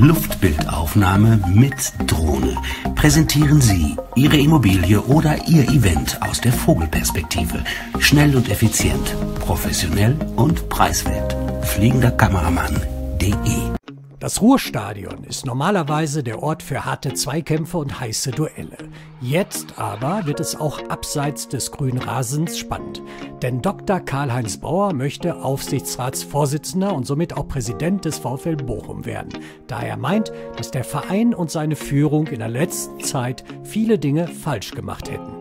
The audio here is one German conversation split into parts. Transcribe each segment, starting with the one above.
Luftbildaufnahme mit Drohne präsentieren Sie Ihre Immobilie oder Ihr Event aus der Vogelperspektive. Schnell und effizient, professionell und preiswert. Fliegenderkameramann.de das Ruhrstadion ist normalerweise der Ort für harte Zweikämpfe und heiße Duelle. Jetzt aber wird es auch abseits des grünen Rasens spannend. Denn Dr. Karl-Heinz Bauer möchte Aufsichtsratsvorsitzender und somit auch Präsident des VfL Bochum werden, da er meint, dass der Verein und seine Führung in der letzten Zeit viele Dinge falsch gemacht hätten.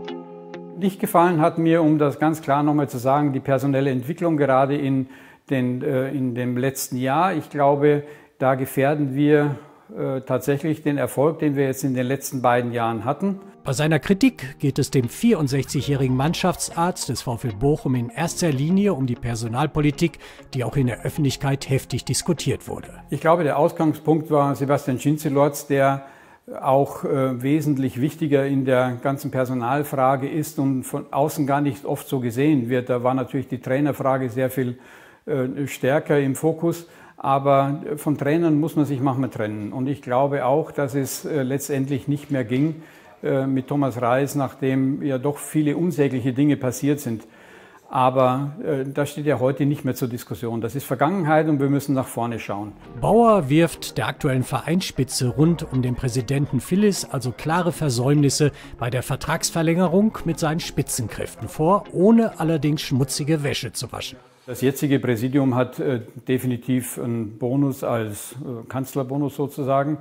Nicht gefallen hat mir, um das ganz klar nochmal zu sagen, die personelle Entwicklung gerade in, den, äh, in dem letzten Jahr. Ich glaube, da gefährden wir äh, tatsächlich den Erfolg, den wir jetzt in den letzten beiden Jahren hatten. Bei seiner Kritik geht es dem 64-jährigen Mannschaftsarzt des VfL Bochum in erster Linie um die Personalpolitik, die auch in der Öffentlichkeit heftig diskutiert wurde. Ich glaube, der Ausgangspunkt war Sebastian Schinzelotz, der auch äh, wesentlich wichtiger in der ganzen Personalfrage ist und von außen gar nicht oft so gesehen wird. Da war natürlich die Trainerfrage sehr viel äh, stärker im Fokus. Aber von Trainern muss man sich manchmal trennen. Und ich glaube auch, dass es äh, letztendlich nicht mehr ging äh, mit Thomas Reis, nachdem ja doch viele unsägliche Dinge passiert sind. Aber äh, das steht ja heute nicht mehr zur Diskussion. Das ist Vergangenheit und wir müssen nach vorne schauen. Bauer wirft der aktuellen Vereinsspitze rund um den Präsidenten Phyllis also klare Versäumnisse bei der Vertragsverlängerung mit seinen Spitzenkräften vor, ohne allerdings schmutzige Wäsche zu waschen. Das jetzige Präsidium hat äh, definitiv einen Bonus als äh, Kanzlerbonus sozusagen.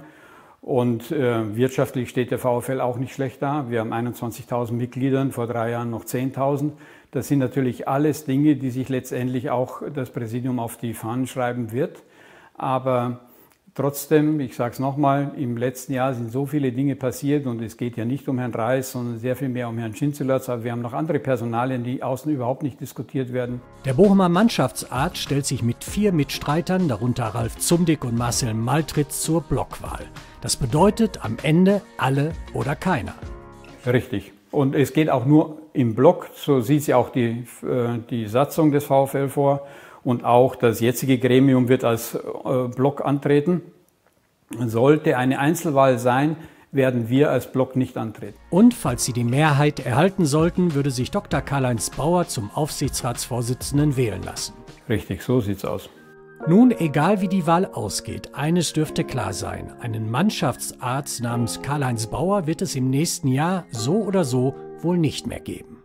Und äh, wirtschaftlich steht der VfL auch nicht schlecht da. Wir haben 21.000 Mitgliedern, vor drei Jahren noch 10.000. Das sind natürlich alles Dinge, die sich letztendlich auch das Präsidium auf die Fahnen schreiben wird. Aber Trotzdem, ich sage es nochmal, im letzten Jahr sind so viele Dinge passiert und es geht ja nicht um Herrn Reis, sondern sehr viel mehr um Herrn Schinzelatz. Aber wir haben noch andere Personalien, die außen überhaupt nicht diskutiert werden. Der Bochumer Mannschaftsarzt stellt sich mit vier Mitstreitern, darunter Ralf Zumdick und Marcel Maltritz, zur Blockwahl. Das bedeutet am Ende alle oder keiner. Richtig. Und es geht auch nur im Block, so sieht sie auch die, äh, die Satzung des VfL vor und auch das jetzige Gremium wird als äh, Block antreten. Sollte eine Einzelwahl sein, werden wir als Block nicht antreten. Und falls Sie die Mehrheit erhalten sollten, würde sich Dr. Karl-Heinz Bauer zum Aufsichtsratsvorsitzenden wählen lassen. Richtig, so sieht's aus. Nun, egal wie die Wahl ausgeht, eines dürfte klar sein. Einen Mannschaftsarzt namens Karl-Heinz Bauer wird es im nächsten Jahr so oder so wohl nicht mehr geben.